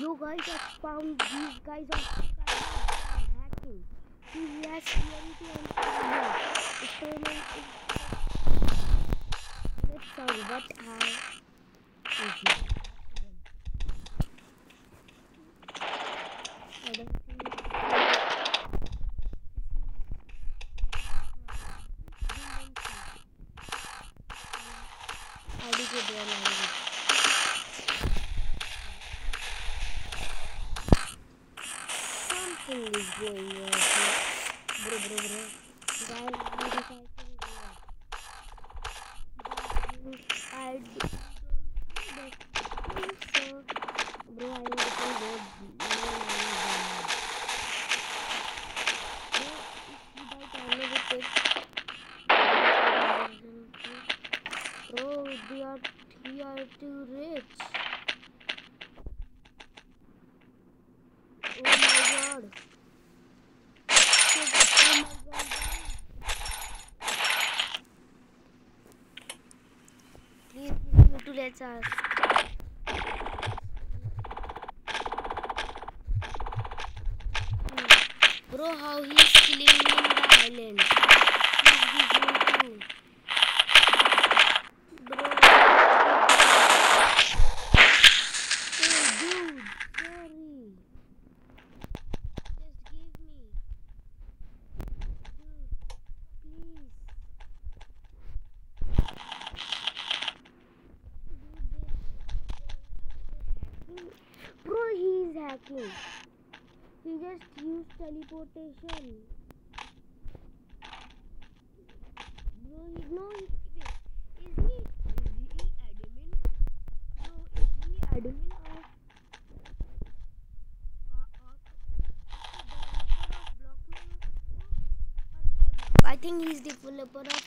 You guys have found these guys are hacking. Clarity and Let's what I is? I don't think how do you get their language? Something is going on here. Bro, bro, bro. While we recycle I d- so. Bro, I need to play road. No, no, no, Bro, if without unlimited. Bro, they are, they are too rich. Oh my god. Shit, Oh my god. Please let's. Hmm. Bro, how he's killing me in the island. Please give me two. Bro. Hey, dude. Sorry. Just give me. Dude, please. Dude, they- Bro, he's hacking. He just used teleportation. Bro, he no. He, is he is he admin? Bro, is he admin of uh, I think he's developer of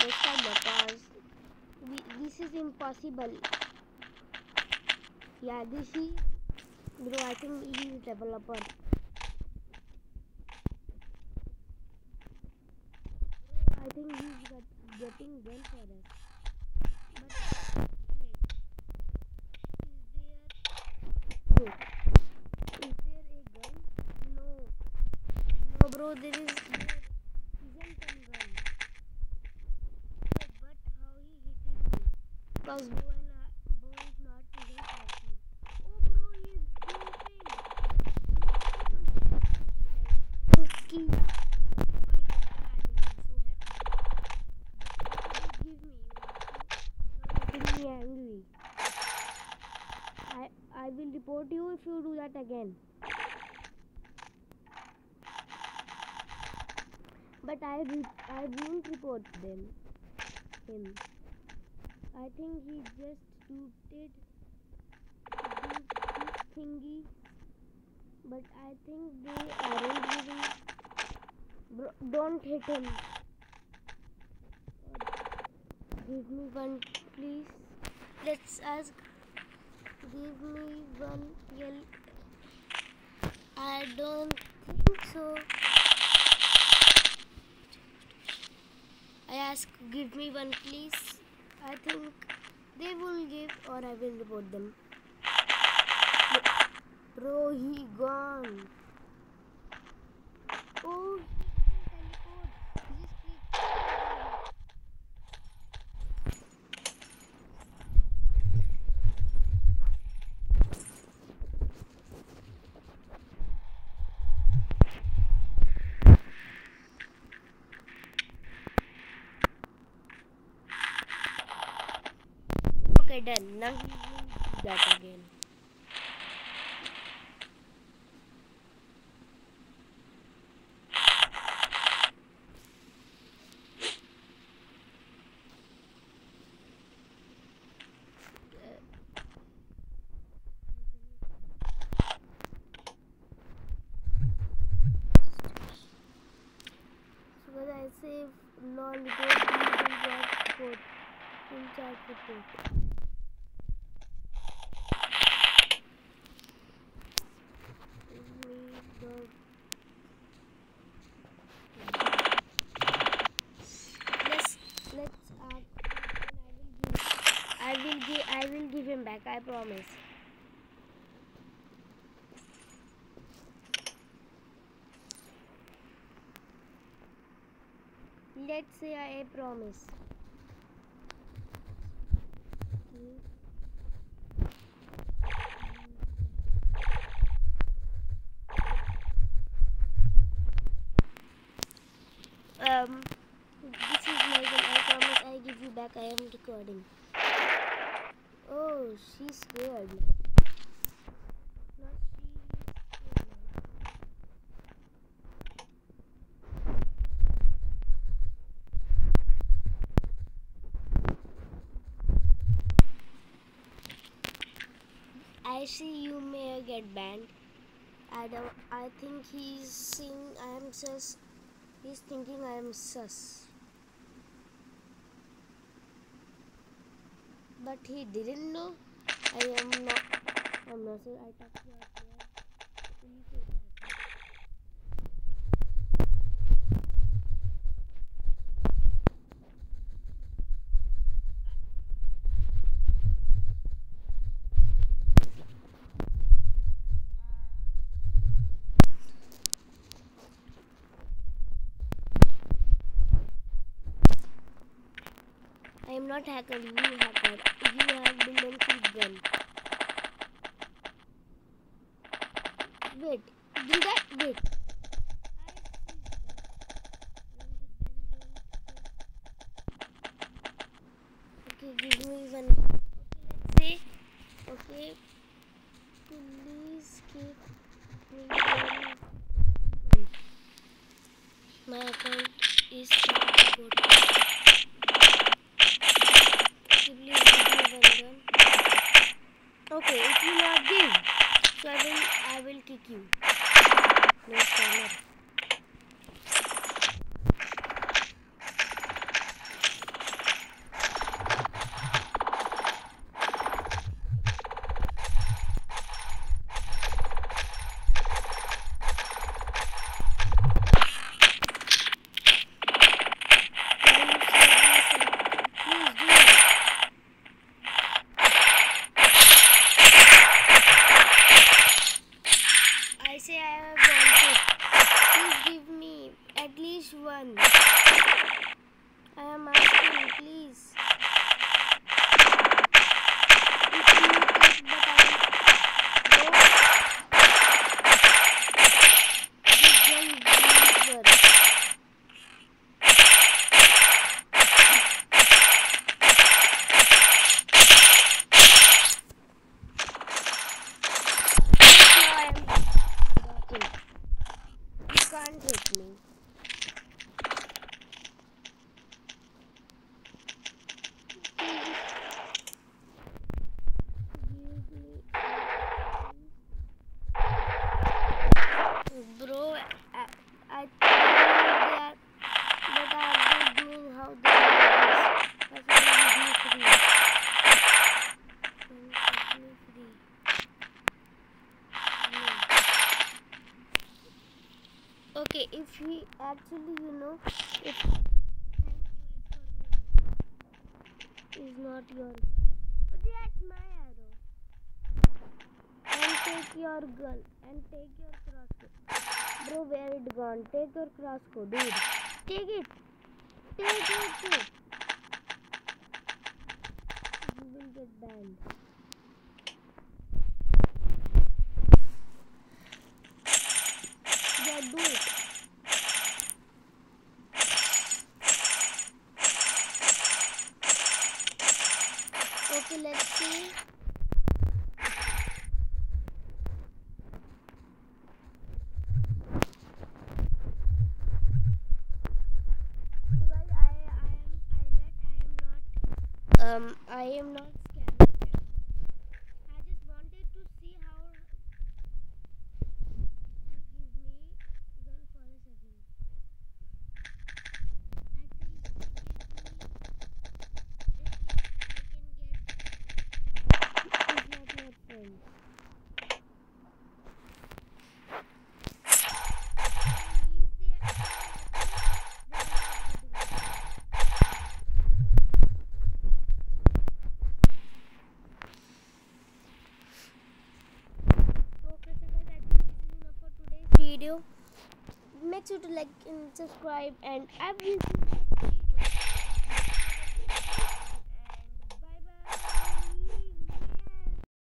Nexta because this is impossible. Yeah, this is bro. I think he's developer. Bro, I think he's getting gun for us. But is there? Is there a gun? No. No, bro, there is there isn't a gun. But, how he hit me? Cause bow and uh, bow is not even working. Oh, bro, he is jumping. Okay. If I get that, I will be so happy. But Give me. You're making me angry. I I will report you if you do that again. But I I won't report them. Him. I think he just this, this thingy. But I think they aren't giving. Bro, don't hit him. Give me one, please. Let's ask. Give me one. Yell. I don't think so. I ask, give me one, please. I think they will give, or I will report them. Bro, he gone. Oh, he didn't teleport. He just clicked. Okay, done. Now he will do that again. So when I say lol report, you will get code in chat report. I promise. Let's say I promise. Um, this is Megan. I promise I give you back. I am recording. She's scared. I see you may get banned. I don't. I think he's saying I am sus. He's thinking I am sus. But he didn't know. I am not. I'm not sure. I talked to am not hacker, you hacker. You have built and gun. Wait, did I wait? Okay, give me one. Okay, let's say. Okay, please keep me. My account is No está. Can't hit me. Bro, I, I think they are, what are they doing? How they do this? That's why we do free. One second, free. No. Okay, if he actually, you know, if is not your but that's my arrow. And take your gun and take your crossbow. Bro, where it gone? Take your crossbow, dude. Take it. Take it. You will get banned. Yeah, do it. Okay, let's see. So guys, I, I am, I bet I am not, um, I am not scamming here. I just wanted to see how. You give me gun for a second. Actually, if you give me, at least I can get. He's not my friend. Means they actually they are not good. Okay, so guys, I think this is enough for today's video. Make sure to like and subscribe and I will